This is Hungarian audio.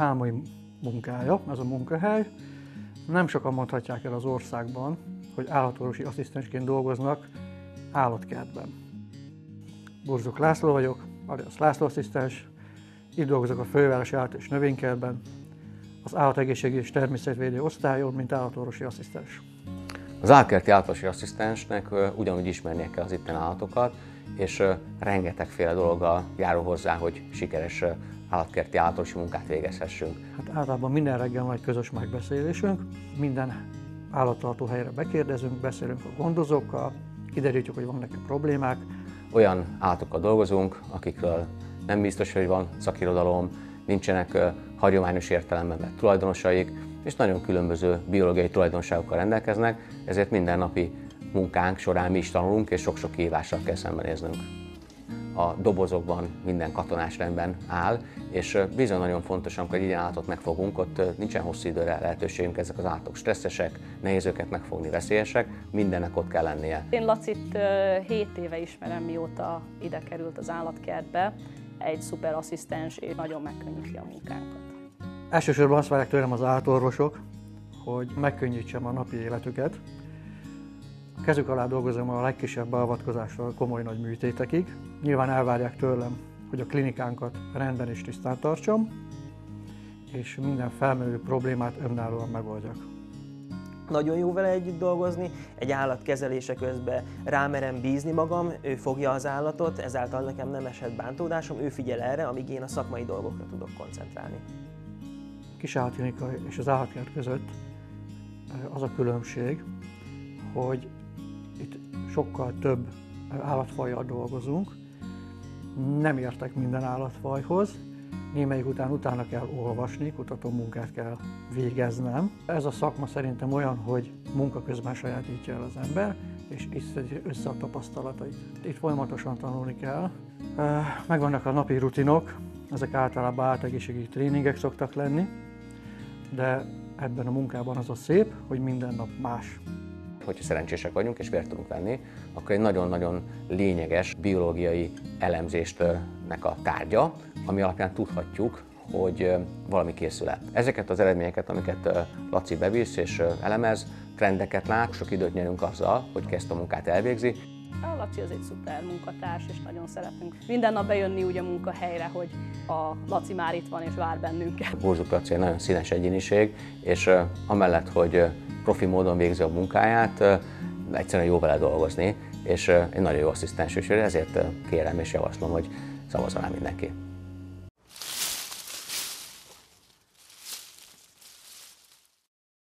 álmai munkája, ez a munkahely. Nem sokan mondhatják el az országban, hogy állatorvosi asszisztensként dolgoznak állatkertben. Burzuk László vagyok, alias László asszisztens, itt dolgozok a Fővárosi Állat és Növénykertben, az állategészségi és természetvédő osztályon, mint állatorvosi asszisztens. Az állatkerti állatorvosi asszisztensnek ugyanúgy ismernie kell az itten állatokat, és rengetegféle dologgal járul hozzá, hogy sikeres állatkerti állatorvosi munkát végezhessünk. Hát általában minden reggel van egy közös megbeszélésünk, minden állattartó helyre bekérdezünk, beszélünk a gondozókkal, kiderítjük, hogy vannak-e problémák. Olyan állatokkal dolgozunk, akikről nem biztos, hogy van szakirodalom, nincsenek hagyományos értelemben vett tulajdonosaik, és nagyon különböző biológiai tulajdonságokkal rendelkeznek, ezért mindennapi munkánk során mi is tanulunk, és sok-sok kihívással kell szembenéznünk. A dobozokban minden katonás rendben áll, és bizony nagyon fontos, amikor egy ilyen állatot megfogunk, ott nincsen hosszú időre lehetőségünk, ezek az állatok stresszesek, nehéz őket megfogni, veszélyesek, mindennek ott kell lennie. Én Lacit 7 éve ismerem, mióta ide került az állatkertbe. Egy szuper asszisztens, és nagyon megkönnyíti a munkánkat. Elsősorban azt várják tőlem az állatorvosok, hogy megkönnyítsem a napi életüket, kezük alá dolgozom a legkisebb beavatkozással komoly nagy műtétekig. Nyilván elvárják tőlem, hogy a klinikánkat rendben és tisztán tartsam, és minden felmerülő problémát önállóan megoldjak. Nagyon jó vele együtt dolgozni, egy állat kezelése közben rámerem bízni magam, ő fogja az állatot, ezáltal nekem nem esett bántódásom, ő figyel erre, amíg én a szakmai dolgokra tudok koncentrálni. Kis állatklinika és az állatkert között az a különbség, hogy itt sokkal több állatfajjal dolgozunk, nem értek minden állatfajhoz, némelyik után utána kell olvasni, kutató munkát kell végeznem. Ez a szakma szerintem olyan, hogy munka közben sajátítja el az ember, és össze a tapasztalatait. Itt folyamatosan tanulni kell. Megvannak a napi rutinok, ezek általában áltegészségügyi tréningek szoktak lenni, de ebben a munkában az a szép, hogy minden nap más hogyha szerencsések vagyunk és vért tudunk venni, akkor egy nagyon-nagyon lényeges biológiai elemzéstnek a tárgya, ami alapján tudhatjuk, hogy valami készül. Ezeket az eredményeket, amiket Laci bevisz és elemez, trendeket lát, sok időt nyerünk azzal, hogy kezd a munkát elvégzi. A Laci az egy szuper munkatárs, és nagyon szeretünk minden nap bejönni úgy a munkahelyre, hogy a Laci már itt van és vár bennünket. Borzsuk Laci egy nagyon színes egyéniség, és amellett, hogy profi módon végzi a munkáját, egyszerűen jó vele dolgozni, és egy nagyon jó asszisztens is, ezért kérem és javaslom, hogy szavazzon mindenki.